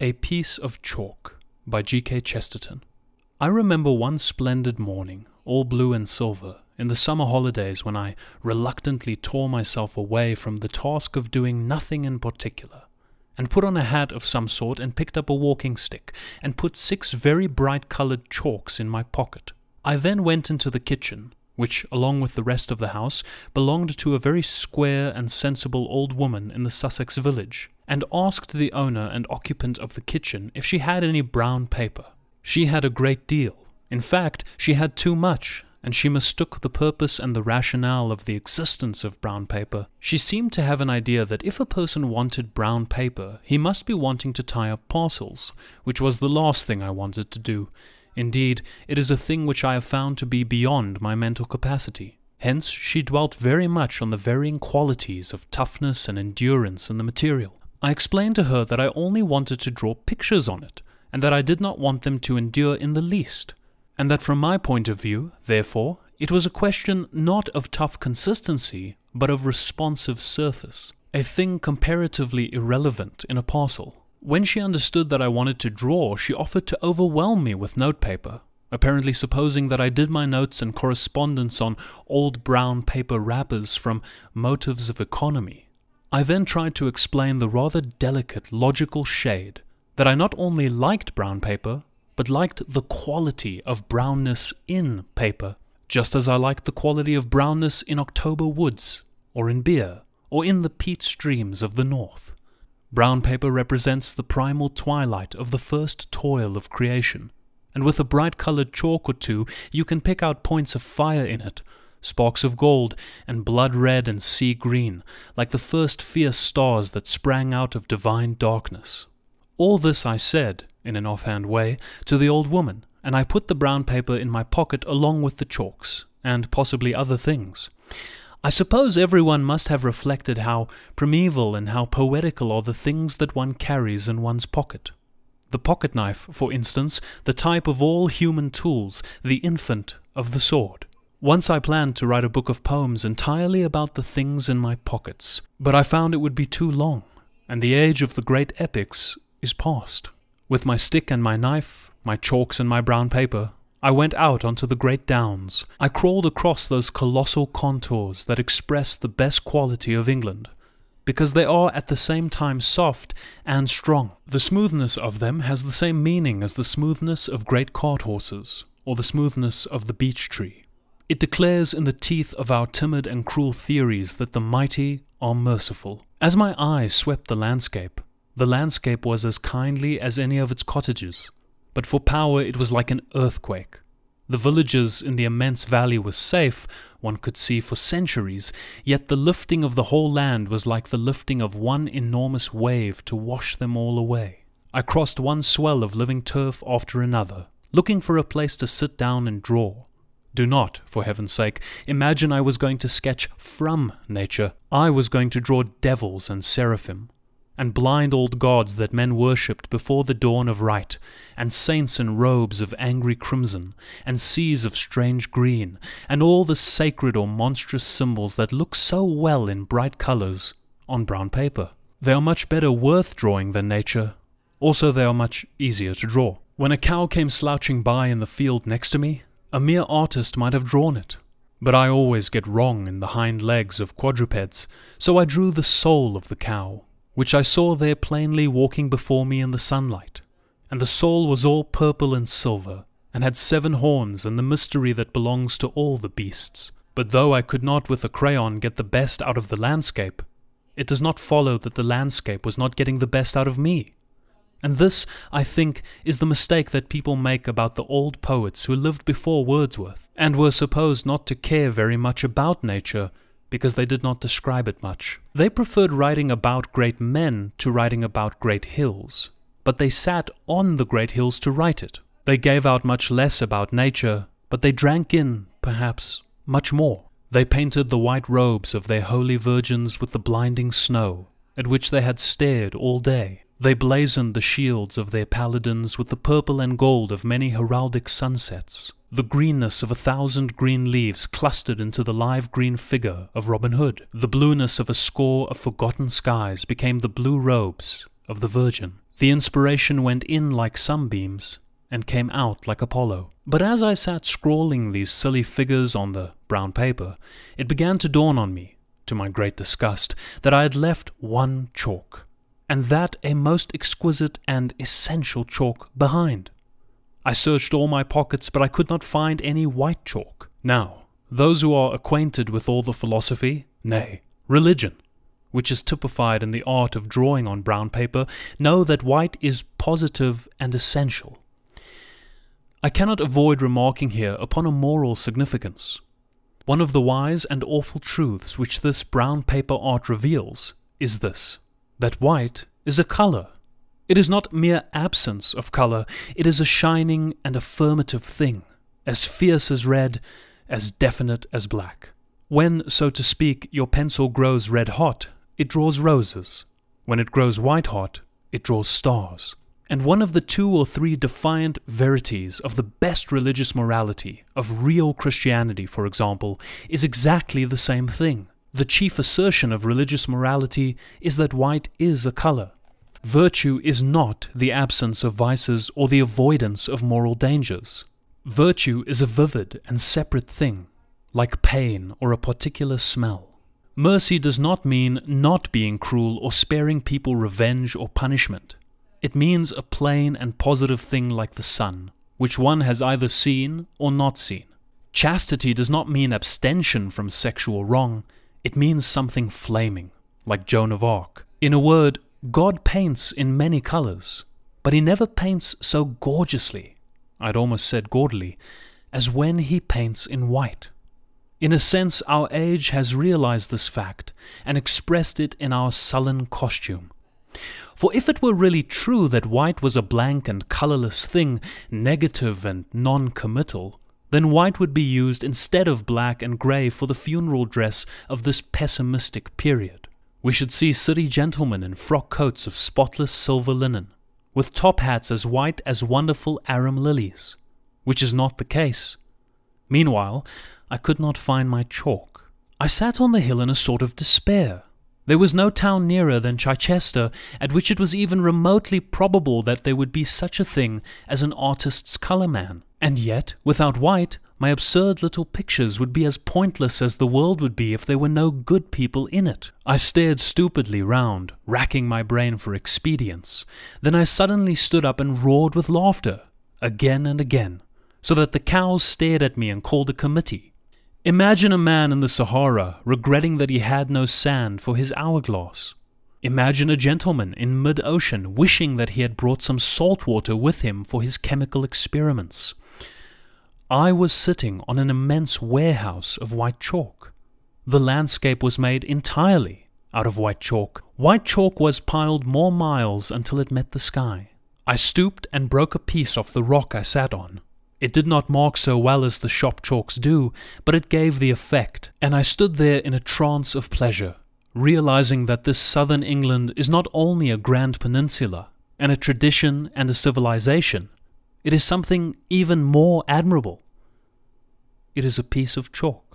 A Piece of Chalk by G.K. Chesterton. I remember one splendid morning, all blue and silver, in the summer holidays when I reluctantly tore myself away from the task of doing nothing in particular, and put on a hat of some sort and picked up a walking stick, and put six very bright coloured chalks in my pocket. I then went into the kitchen, which, along with the rest of the house, belonged to a very square and sensible old woman in the Sussex village, and asked the owner and occupant of the kitchen if she had any brown paper. She had a great deal. In fact, she had too much, and she mistook the purpose and the rationale of the existence of brown paper. She seemed to have an idea that if a person wanted brown paper, he must be wanting to tie up parcels, which was the last thing I wanted to do. Indeed, it is a thing which I have found to be beyond my mental capacity. Hence, she dwelt very much on the varying qualities of toughness and endurance in the material. I explained to her that I only wanted to draw pictures on it, and that I did not want them to endure in the least, and that from my point of view, therefore, it was a question not of tough consistency, but of responsive surface, a thing comparatively irrelevant in a parcel. When she understood that I wanted to draw, she offered to overwhelm me with notepaper, apparently supposing that I did my notes and correspondence on old brown paper wrappers from motives of economy. I then tried to explain the rather delicate logical shade that I not only liked brown paper, but liked the quality of brownness in paper, just as I liked the quality of brownness in October woods, or in beer, or in the peat streams of the north. Brown paper represents the primal twilight of the first toil of creation, and with a bright colored chalk or two you can pick out points of fire in it, sparks of gold and blood red and sea green, like the first fierce stars that sprang out of divine darkness. All this I said, in an offhand way, to the old woman, and I put the brown paper in my pocket along with the chalks, and possibly other things. I suppose everyone must have reflected how primeval and how poetical are the things that one carries in one's pocket. The pocket knife, for instance, the type of all human tools, the infant of the sword. Once I planned to write a book of poems entirely about the things in my pockets, but I found it would be too long, and the age of the great epics is past. With my stick and my knife, my chalks and my brown paper, I went out onto the great downs. I crawled across those colossal contours that express the best quality of England, because they are at the same time soft and strong. The smoothness of them has the same meaning as the smoothness of great cart horses, or the smoothness of the beech tree. It declares in the teeth of our timid and cruel theories that the mighty are merciful. As my eyes swept the landscape, the landscape was as kindly as any of its cottages, but for power it was like an earthquake. The villages in the immense valley were safe, one could see for centuries, yet the lifting of the whole land was like the lifting of one enormous wave to wash them all away. I crossed one swell of living turf after another, looking for a place to sit down and draw. Do not, for heaven's sake, imagine I was going to sketch from nature. I was going to draw devils and seraphim, and blind old gods that men worshipped before the dawn of right, and saints in robes of angry crimson, and seas of strange green, and all the sacred or monstrous symbols that look so well in bright colours on brown paper. They are much better worth drawing than nature. Also, they are much easier to draw. When a cow came slouching by in the field next to me, a mere artist might have drawn it. But I always get wrong in the hind legs of quadrupeds, so I drew the soul of the cow, which I saw there plainly walking before me in the sunlight. And the soul was all purple and silver, and had seven horns and the mystery that belongs to all the beasts. But though I could not with a crayon get the best out of the landscape, it does not follow that the landscape was not getting the best out of me. And this, I think, is the mistake that people make about the old poets who lived before Wordsworth, and were supposed not to care very much about nature, because they did not describe it much. They preferred writing about great men to writing about great hills, but they sat on the great hills to write it. They gave out much less about nature, but they drank in, perhaps, much more. They painted the white robes of their holy virgins with the blinding snow, at which they had stared all day. They blazoned the shields of their paladins with the purple and gold of many heraldic sunsets. The greenness of a thousand green leaves clustered into the live green figure of Robin Hood. The blueness of a score of forgotten skies became the blue robes of the Virgin. The inspiration went in like sunbeams and came out like Apollo. But as I sat scrawling these silly figures on the brown paper, it began to dawn on me, to my great disgust, that I had left one chalk, and that a most exquisite and essential chalk behind. I searched all my pockets, but I could not find any white chalk. Now, those who are acquainted with all the philosophy, nay, religion, which is typified in the art of drawing on brown paper, know that white is positive and essential. I cannot avoid remarking here upon a moral significance. One of the wise and awful truths which this brown paper art reveals is this that white is a colour. It is not mere absence of colour, it is a shining and affirmative thing, as fierce as red, as definite as black. When, so to speak, your pencil grows red hot, it draws roses. When it grows white hot, it draws stars. And one of the two or three defiant verities of the best religious morality, of real Christianity, for example, is exactly the same thing. The chief assertion of religious morality is that white is a color. Virtue is not the absence of vices or the avoidance of moral dangers. Virtue is a vivid and separate thing, like pain or a particular smell. Mercy does not mean not being cruel or sparing people revenge or punishment. It means a plain and positive thing like the sun, which one has either seen or not seen. Chastity does not mean abstention from sexual wrong, it means something flaming, like Joan of Arc. In a word, God paints in many colors, but he never paints so gorgeously I'd almost said gaudily, as when he paints in white. In a sense, our age has realized this fact and expressed it in our sullen costume. For if it were really true that white was a blank and colorless thing, negative and non committal, then white would be used instead of black and grey for the funeral dress of this pessimistic period. We should see city gentlemen in frock coats of spotless silver linen, with top hats as white as wonderful arum lilies, which is not the case. Meanwhile, I could not find my chalk. I sat on the hill in a sort of despair. There was no town nearer than Chichester at which it was even remotely probable that there would be such a thing as an artist's colour man. And yet, without white, my absurd little pictures would be as pointless as the world would be if there were no good people in it. I stared stupidly round, racking my brain for expedients. Then I suddenly stood up and roared with laughter, again and again, so that the cows stared at me and called a committee. Imagine a man in the Sahara regretting that he had no sand for his hourglass. Imagine a gentleman in mid ocean wishing that he had brought some salt water with him for his chemical experiments. I was sitting on an immense warehouse of white chalk. The landscape was made entirely out of white chalk. White chalk was piled more miles until it met the sky. I stooped and broke a piece off the rock I sat on. It did not mark so well as the shop chalks do, but it gave the effect, and I stood there in a trance of pleasure, realizing that this southern England is not only a grand peninsula, and a tradition and a civilization, it is something even more admirable. It is a piece of chalk.